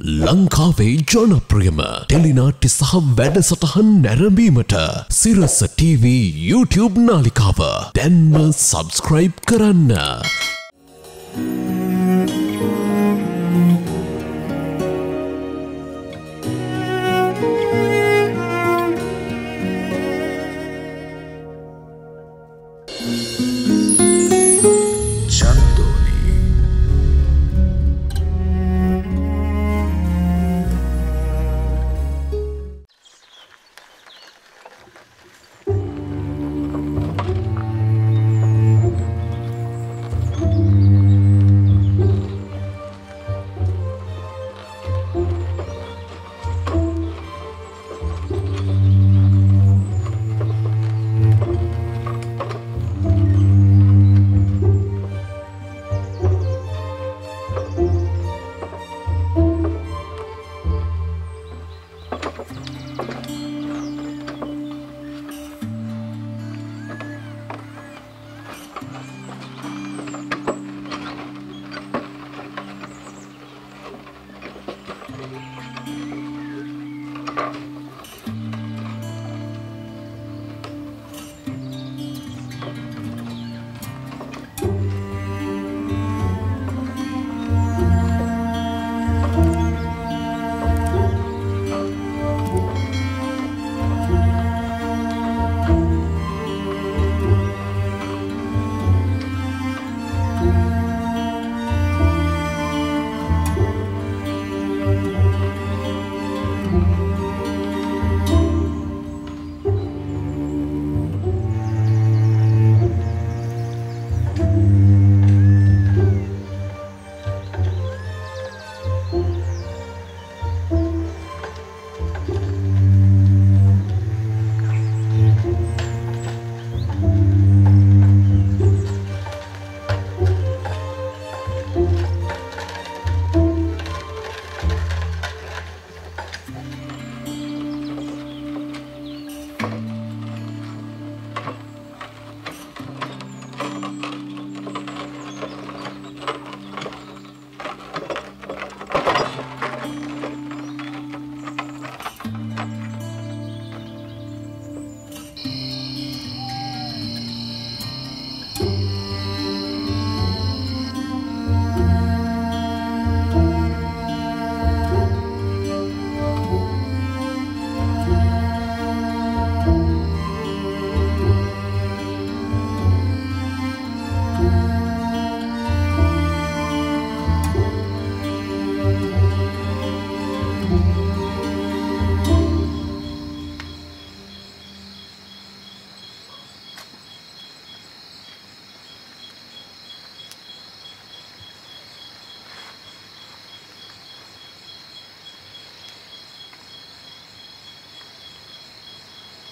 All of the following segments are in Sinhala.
ලංකාවේ ජනප්‍රියම ටෙලිනාට්‍ය සහ වැඩසටහන් නැරඹීමට සිරස TV YouTube නාලිකාව දැන්ම සබස්ක්‍රයිබ් කරන්න.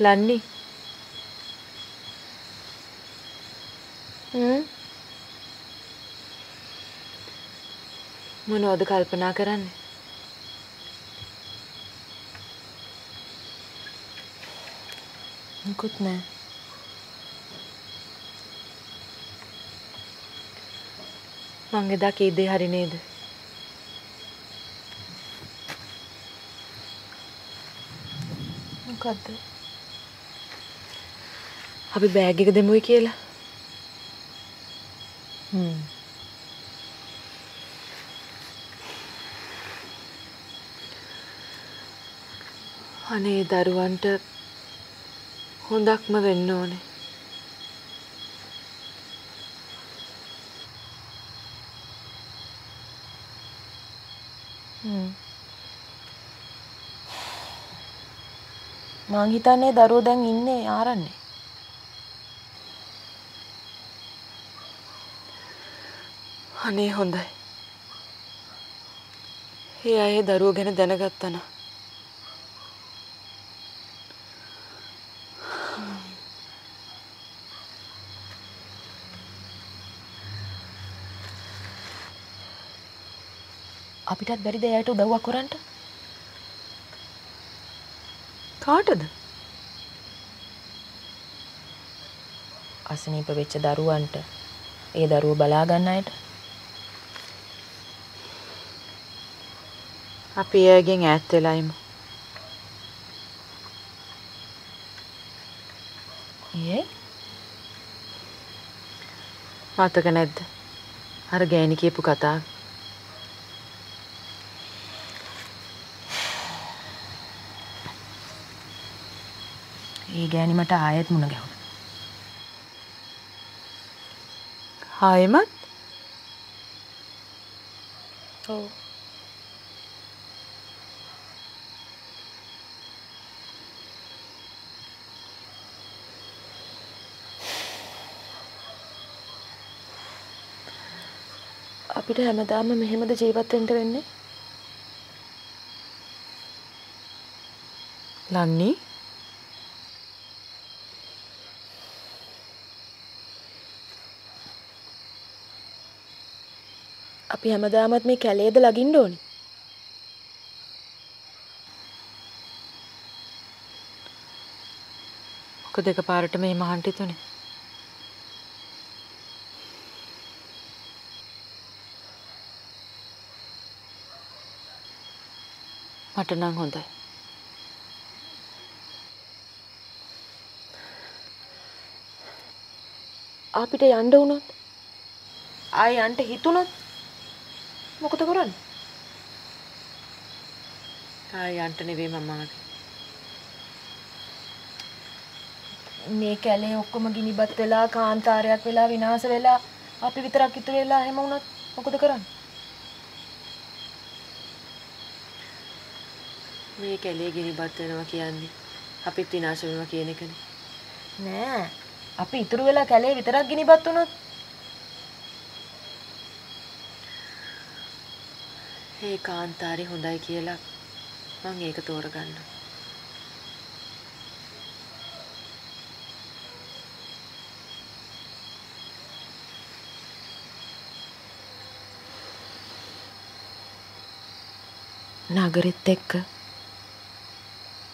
ලන්නි? මොනවද කල්පනා කරන්නේ? මුකුත් නෑ. මං එදා කීදේ හරි නේද? මොකක්ද අපි බෑග් එක දෙමුයි කියලා. හ්ම්. අනේ දරුවන්ට හොඳක්ම වෙන්න ඕනේ. මං හිතන්නේ දරුවෝ දැන් ඉන්නේ ආරන්නේ. අනේ හොඳයි. ඒ අය දරුවෝ ගැන දැනගත්තන. අපිටත් බැරිද එයාට උදව්වක් කරන්න? කාටද? අසනීප වෙච්ච දරුවන්ට ඒ දරුවෝ බලා ගන්න අයට අපි එයාගෙන් ඈත් වෙලා ඉමු. ඒ මතක නැද්ද? අර ගෑණි කියපු කතාව. ඒ ගෑණි මට ආයෙත් මුණ ගැහුණා. ආයෙමත් ඔව්. අපිට හැමදාම මෙහෙමද ජීවත් වෙන්න වෙන්නේ? ලන්නි අපි හැමදාමත් මේ කැලේද ලගින්න ඕනි. මොකද එකපාරට මේ මහන්ට හිතුනේ. මට නම් හොඳයි. අපිට යන්න වුණොත් ආයි යන්න හිතුණොත් මොකද කරන්නේ? ආයි යන්ට නෙවෙයි මම ආවේ. මේ කැලේ ඔක්කොම ගිනිබත් වෙලා කාන්තාරයක් වෙලා විනාශ වෙලා අපි විතරක් ඉතුරු වෙලා හැම වුණත් මොකද කරන්නේ? මේ කැලේ ගිනිබත් වෙනවා කියන්නේ අපිත් විනාශ වෙනවා කියන එකනේ. නෑ. අපි ඉතුරු වෙලා කැලේ විතරක් ගිනිබත් වුණොත් ඒ කාන්තාරේ හොඳයි කියලා මං ඒක තෝරගන්නවා. නගරෙත් එක්ක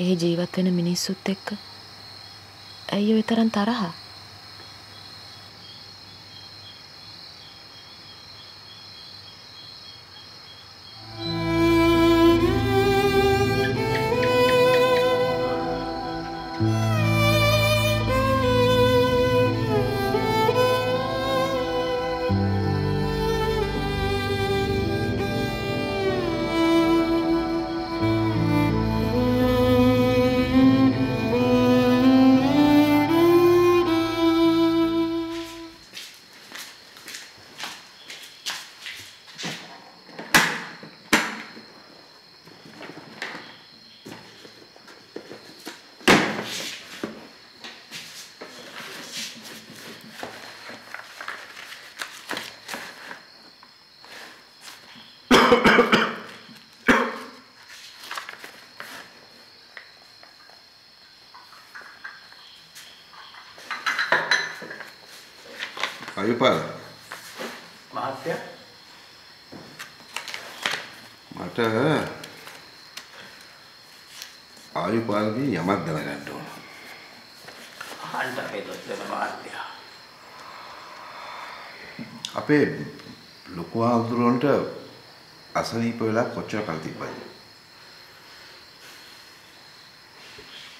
ඒ ජීවත් වෙන මිනිස්සුත් එක්ක ඇයි ඔය තරම් තරහා? අයුපාල මහත්තයා මට ආයුපාලගේ යමක් දැනගන්න ඕන. අහන්න හේතුව මහත්තයා අපේ ලොකු ආදුරන්ට අසනීප වෙලා කොච්චර කල් තිබ්බද?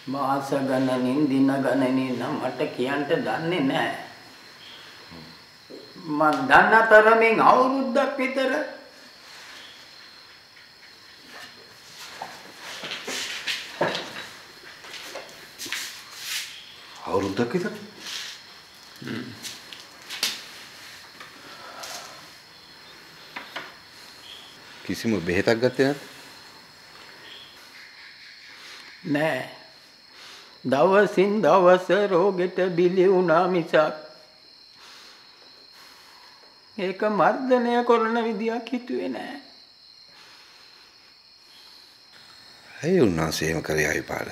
මාස ගණනින් දින ගණනින් නම් මට කියන්න දන්නේ නැහැ. මං දන්න තරමින් අවුරුද්දක් විතර අවුරුද්දක් විතර? කිසිම බෙහෙතක් ගත්තේ නැද්ද? නෑ. දවසින් දවස රෝගෙට බිලි වුණා මිසක් ඒක මර්ධනය කරන විදියක් හිතුවේ නෑ. ඇයි උන්වහන්සේ එහෙම කරේ අයුපාල?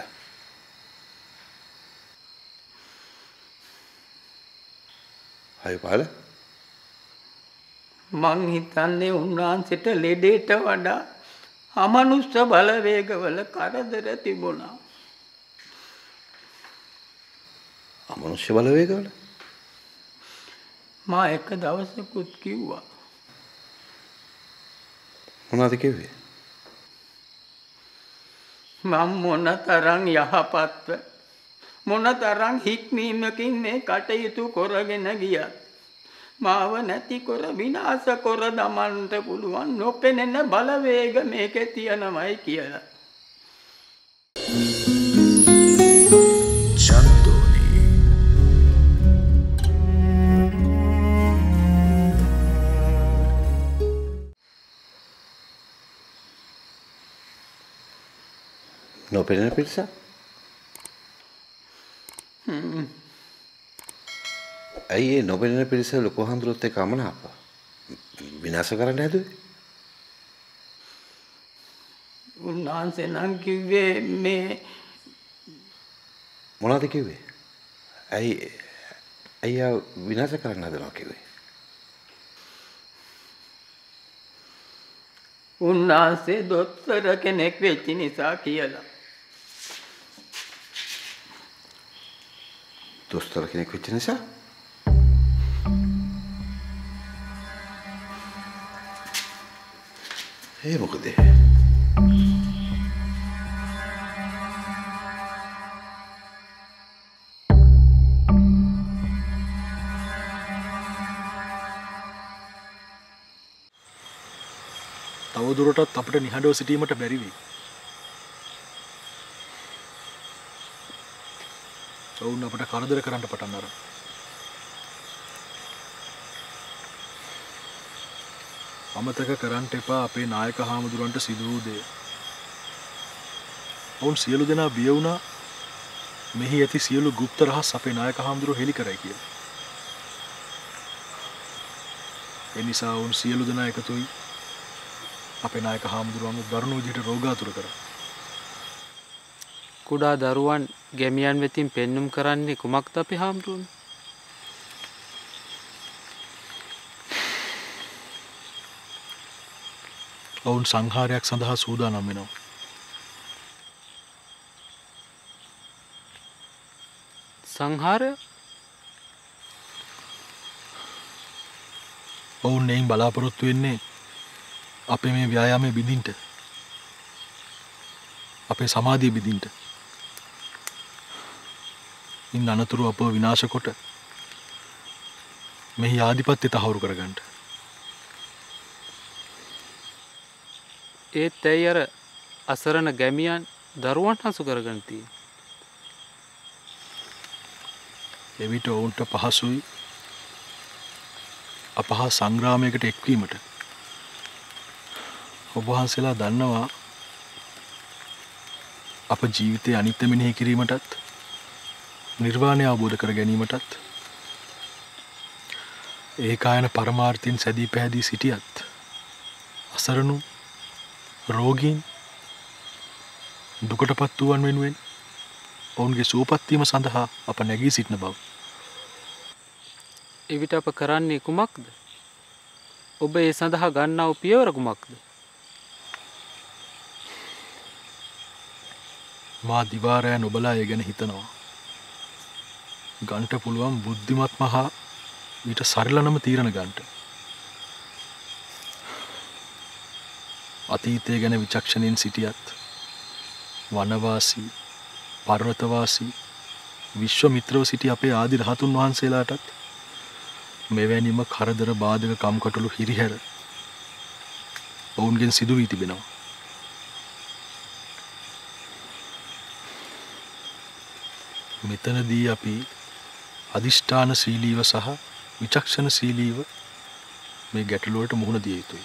අයුපාල මං හිතන්නේ උන්වහන්සේට ලෙඩේට වඩා අමනුස්ස බලවේගවල කරදර තිබුණා. අමනුෂ්‍ය බලවේගවල මා එක දවසකුත් කිව්වා. මොනවද කිව්වේ? මම මොන තරම් යහපත්ව මොන තරම් හික්මීමකින් මේ කටයුතු කරගෙන ගියත් මාව නැති කර විනාශ කර දමන්නට පුළුවන් නොපෙනෙන බලවේග මේකේ තියෙනවයි කියලා. නොපෙනෙන පිරිසක් ඇයි ඒ නොපෙනෙන පිරිස ලොකු හඳුරොත් එක අමනාප විනාශ කරන්න හැදුවේ උන්වහන්සේ නම් කිව්වේ මේ මොනවද කිව්වේ ඇයි අයියා විනාශ කරන්න හදනවා කිව්වේ උන්වහන්සේ දොස්තර කෙනෙක් වෙච්ච නිසා කියලා. දොස්තර කෙනෙක් වෙච්ච නිසා ඒ මොකද තවදුරටත් අපට නිහඬව සිටීමට බැරිවී. ඔවුන් අපට කරදර කරන්න පටන් අර. අමතක කරන්ට එපා අපේ නායක හාමුදුරුවන්ට සිදුවූ දේ. ඔවුන් සියලු දෙනා බිය වුණා මෙහි ඇති සියලු ගුප්ත රහස් අපේ නායක හාමුදුරුව හෙළි කරයි කිය. එනිසා ඔවුන් සියලු දෙනා එකතුයි අපේ නායක හාමුදුරුවන්ව දරුණු විදිහට රෝගාතුර කරා. කුඩා දරුවන් ගැමියන් වෙතින් පෙන්නුම් කරන්නේ කුමක්ද අපි හාමුදුරුවන්? ඔවුන් සංහාරයක් සඳහා සූදානම් වෙනවා. සංහාරය ඔවුන් එයින් බලාපොරොත්තු වෙන්නේ අපේ මේ ව්‍යායාමය බිඳින්ට. අපේ සමාධිය බිඳින්ට ඉන් අනතුරු අප විනාශ කොට මෙහි ආධිපත්‍ය තහවුරු කරගන්නට. ඒත් ඇයි අර අසරණ ගැමියන් දරුවන් හසු කරගනතිය එවිට ඔවුන්ට පහසුයි අපහා සංග්‍රාමයකට එක්වීමට. ඔබහන්සේලා දන්නවා අප ජීවිතය අනිත්‍ය මෙනෙහි කිරීමටත් නිර්වාණය අවබෝධ කර ගැනීමටත් ඒකායන පරමාර්ථයෙන් සැදී පැහැදී සිටියත් අසරණු රෝගීන් දුකට පත් වුවන් වෙනුවෙන් ඔවුන්ගේ සූපත්වීම සඳහා අප නැගී සිටින බව. එවිට අප කරන්නේ කුමක්ද? ඔබ ඒ සඳහා ගන්නාව පියවර කුමක්ද? මා දිවාරෑ නොබලා ඒ ගැන හිතනවා ගන්ට පුළුවන් බුද්ධිමත් මහා ඊට සරිලනම තීරණ ගන්ට අතීතය ගැන විචක්ෂණයෙන් සිටියත් වනවාසී පර්වතවාසී විශ්ව මිත්‍රව සිටි අපේ ආදි රහතුන් වහන්සේලාටත් මෙවැනිම කරදර බාධක කම්කටොළු හිරිහැර ඔවුන්ගෙන් සිදුවී තිබෙනවා. මෙතනදී අපි අධිෂ්ඨාන සීලීව සහ විචක්ෂණ සීලීව මේ ගැටලුවට මුහුණ දිය යුතුයි.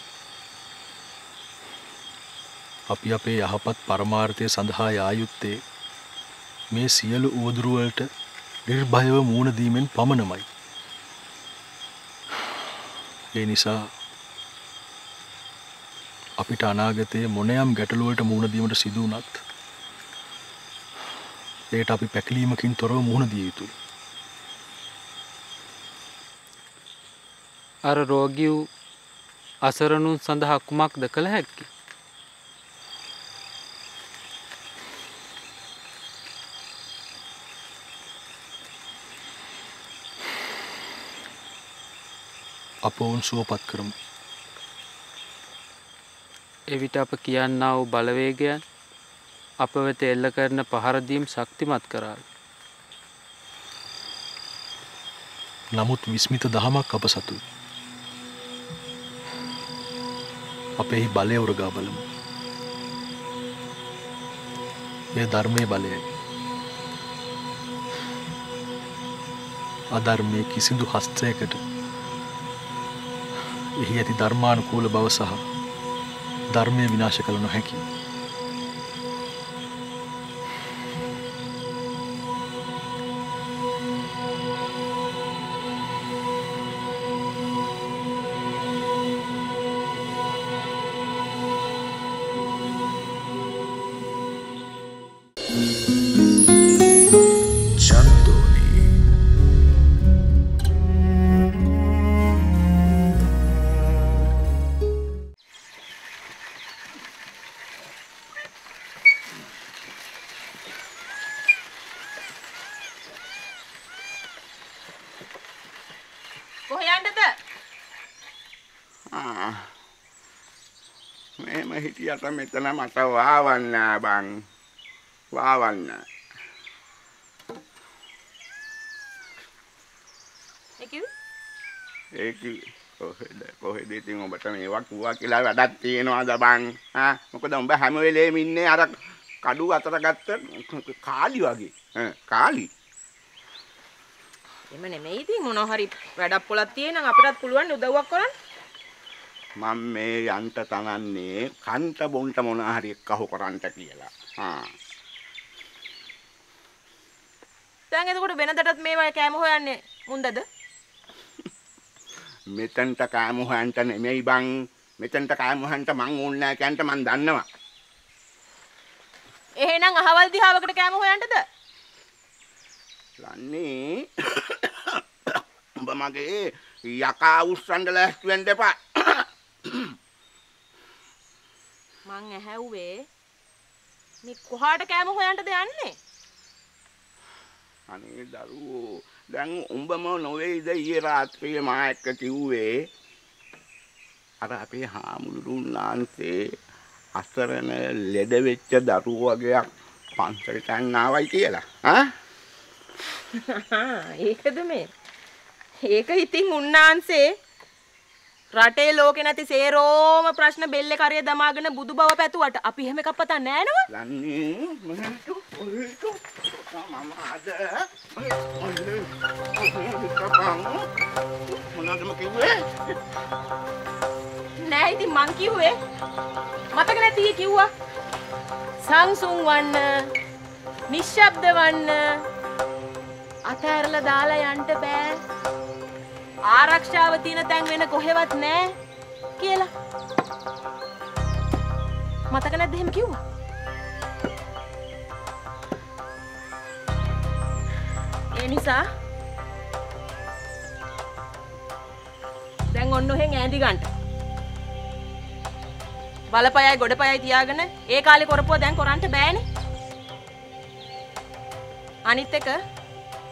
අපි අපේ යහපත් පරමාර්ථය සඳහා යායුත්තේ මේ සියලු උවදුරුවලට නිර්භයව මූුණ දීමෙන් පමණමයි. ඒ නිසා අපිට අනාගතයේ මොනයම් ගැටලුවට මුහුණදීමට සිදුවනත් ඒට අපි පැකිලීමකින් තොරව මුහුණ දිය යුතුයි. අර රෝගී වූ අසරණුන් සඳහා කුමක්ද කළ හැක්කි අප ඔවුන් සුවපත් කරමු. එවිට අප කියන්නා වූ බලවේගයන් අප වෙත එල්ල කරන පහරදීම් ශක්තිමත් කරාවි. නමුත් විස්මිත දහමක් අප සතු. අපෙහි බලය උරගා බලමු. එය ධර්මය බලයයි. අධර්මය කිසිදු හස්තයකට එහි ඇති ධර්මානුකූල බව සහ ධර්මය විනාශ කළ නොහැකි. හිටියට මෙතන මට වාවන්න බං. වාවන්න. ඒක කොහෙද? කොහෙද ඉතින් ඔබට මේවා කිව්වා කියලා වැඩක් තියෙනවද බං? ආ මොකද උඹ හැම වෙලේම ඉන්නේ අර කඩු අතර ගත්ත කාලි වගේ. කාලි. එම නෙමෙයි ඉතින් මොනවා හරි වැඩක් පොලක් තියෙනම් අපිටත් පුළුවන් උදව්වක් කරන්න මම මේ යන්ට තනන්නේ කන්ට බොන්ට මොන හරි කහු කරන්ට කියලා. ආ දැන් එතකොට වෙනදටත් මේවා කෑම හොයන්නේ මුන්දද? මෙතන්ට කෑම හොයන්ට නෙමෙයි බං. මෙතන්ට කෑම හොයන්ට මං ඕනේ නැහැ කියන්ට මං දන්නවා. එහෙනම් අහවල් දිහාවකට කෑම හොයන්නද ලන්නේ උඹ මගේ යකා උස්සන්ඩ ලැස්ති වෙන්න එපා මං ඇහැව්වේ මේ කොහාට කෑම හොයන්නද යන්නේ? අනේ දරුවෝ දැන් උඹම නොවේද ඊයේ රාත්‍රියේ මා එක්ක කිව්වේ? අර අපේ හාමුදුරුවෝ වහන්සේ අසරණ ලෙඩ වෙච්ච දරුවෝ වගේක් පන්සලට යන්න ආවයි කියලා. ආ? ඒකද මේ? ඒක ඉතින් උන්නාන්සේ රටේ ලෝකෙ නැති සේරෝම ප්‍රශ්න බෙල්ලේ කරේ දමාගෙන බුදු බව පැතුවට. අපි එහෙම එකක් පතන්නේ නෑ නව ලන්නේ මොනට ඔහෙට මම අද මොනවදම කිව්වේ නෑ ඉතින් මං කිව්වේ මතක නැති කිව්වා. සංසුන් වන්න නිශ්ශබ්ද වන්න අතෑරලා දාලා යන්න බෑ. ආරක්ෂාව තියෙන තැන් වෙන කොහෙවත් නෑ කියලා. මතක නැද්ද එහෙම කිව්වා? ඒ නිසා දැන් ඔන්න ඔහෙන් ඈඳි ගන්න. බලපයයි ගොඩපයයි තියාගෙන ඒ කාලේ කරපුවා දැන් කරන්න බෑනේ. අනිත් එක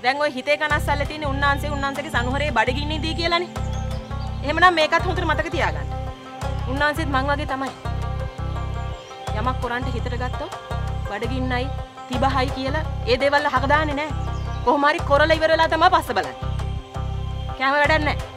දැන් ওই හිතේ කනස්සල්ලේ තියෙන උන්නාන්සේ උන්නාන්සේගේ සනුහරේ බඩගින්නේ දී කියලානේ. එහෙමනම් මේකත් හොඳට මතක තියාගන්න. උන්නාන්සේත් මං වගේ තමයි. යමක් කරන්න හිතට ගත්තොත් බඩගින්නයි තිබහයි කියලා ඒ දේවල් අහක දාන්නේ නැහැ. කොහොම හරි කරලා ඉවර වෙලා තමයි පස්ස බලන්නේ. කැම වැඩක් නැහැ.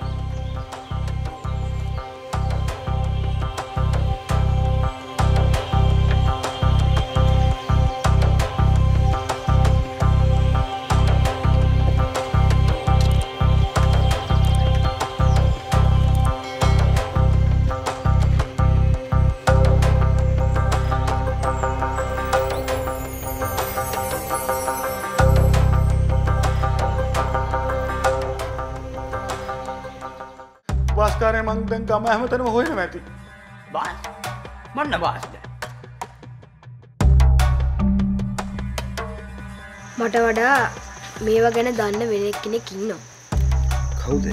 වාස්කාරය මං දැන් ගම හැමතනම හොයන ඇති. බාස්. මොන්න බාස්ද මට වඩා මේවා ගැන දන්න වෙන කෙනෙක් ඉන්නවා. කවුද